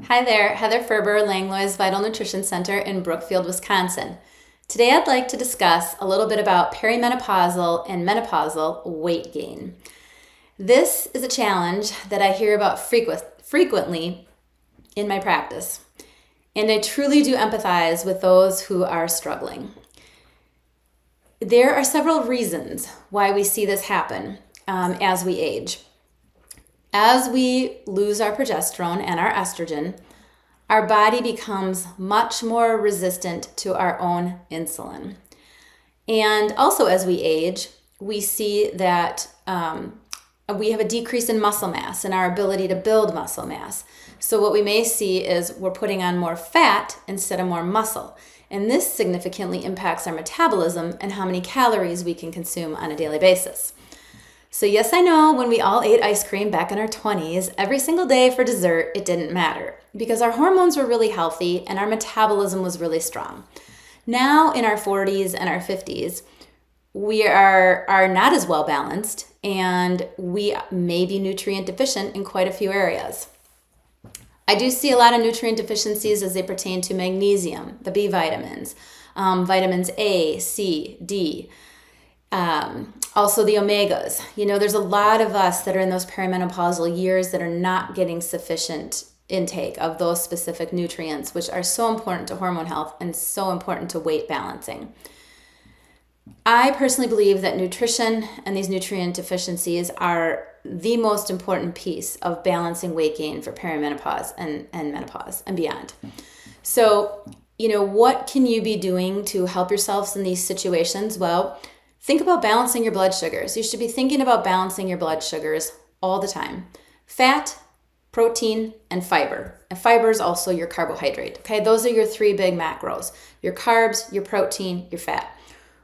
Hi there, Heather Ferber, Langlois Vital Nutrition Center in Brookfield, Wisconsin. Today I'd like to discuss a little bit about perimenopausal and menopausal weight gain. This is a challenge that I hear about frequent, frequently in my practice, and I truly do empathize with those who are struggling. There are several reasons why we see this happen um, as we age. As we lose our progesterone and our estrogen, our body becomes much more resistant to our own insulin. And also, as we age, we see that um, we have a decrease in muscle mass and our ability to build muscle mass. So, what we may see is we're putting on more fat instead of more muscle. And this significantly impacts our metabolism and how many calories we can consume on a daily basis. So, yes, I know when we all ate ice cream back in our 20s, every single day for dessert, it didn't matter because our hormones were really healthy and our metabolism was really strong. Now, in our 40s and our 50s, we are, are not as well balanced and we may be nutrient deficient in quite a few areas. I do see a lot of nutrient deficiencies as they pertain to magnesium, the B vitamins, um, vitamins A, C, D. Um, also, the omegas. You know, there's a lot of us that are in those perimenopausal years that are not getting sufficient intake of those specific nutrients, which are so important to hormone health and so important to weight balancing. I personally believe that nutrition and these nutrient deficiencies are the most important piece of balancing weight gain for perimenopause and, and menopause and beyond. So, you know, what can you be doing to help yourselves in these situations? Well, Think about balancing your blood sugars. You should be thinking about balancing your blood sugars all the time. Fat, protein, and fiber. And fiber is also your carbohydrate. Okay, those are your three big macros your carbs, your protein, your fat.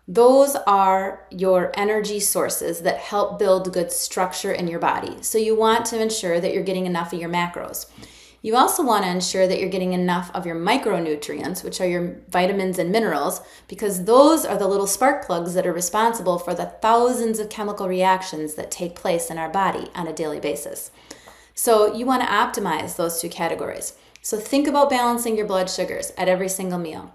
Those are your energy sources that help build good structure in your body. So you want to ensure that you're getting enough of your macros. You also want to ensure that you're getting enough of your micronutrients, which are your vitamins and minerals, because those are the little spark plugs that are responsible for the thousands of chemical reactions that take place in our body on a daily basis. So you want to optimize those two categories. So think about balancing your blood sugars at every single meal.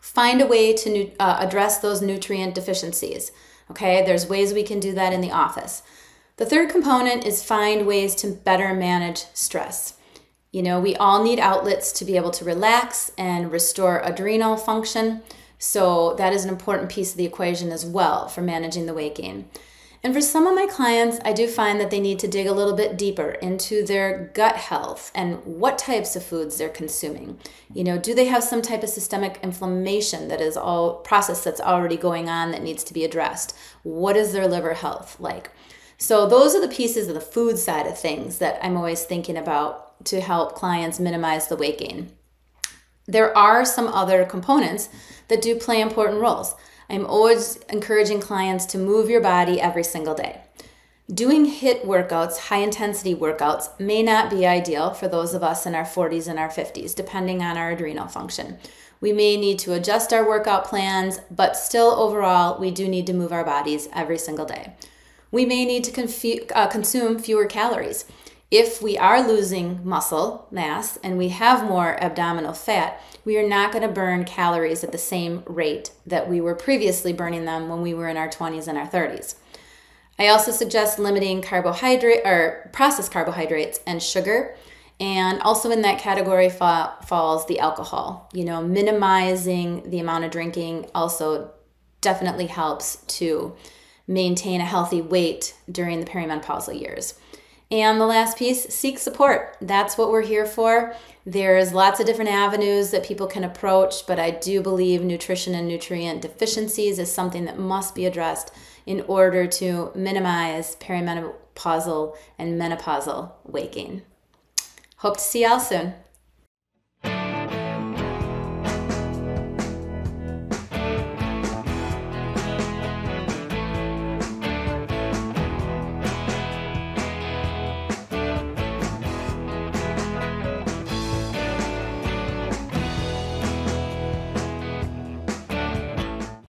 Find a way to uh, address those nutrient deficiencies. Okay, there's ways we can do that in the office. The third component is find ways to better manage stress. You know, we all need outlets to be able to relax and restore adrenal function. So that is an important piece of the equation as well for managing the weight gain. And for some of my clients, I do find that they need to dig a little bit deeper into their gut health and what types of foods they're consuming. You know, do they have some type of systemic inflammation that is all process that's already going on that needs to be addressed? What is their liver health like? So those are the pieces of the food side of things that I'm always thinking about to help clients minimize the weight gain. There are some other components that do play important roles. I'm always encouraging clients to move your body every single day. Doing HIIT workouts, high intensity workouts, may not be ideal for those of us in our 40s and our 50s, depending on our adrenal function. We may need to adjust our workout plans, but still, overall, we do need to move our bodies every single day. We may need to uh, consume fewer calories. If we are losing muscle mass and we have more abdominal fat, we are not going to burn calories at the same rate that we were previously burning them when we were in our 20s and our 30s. I also suggest limiting carbohydrate or processed carbohydrates and sugar. And also in that category fa- falls the alcohol. You know, minimizing the amount of drinking also definitely helps to maintain a healthy weight during the perimenopausal years. And the last piece, seek support. That's what we're here for. There's lots of different avenues that people can approach, but I do believe nutrition and nutrient deficiencies is something that must be addressed in order to minimize perimenopausal and menopausal waking. Hope to see y'all soon.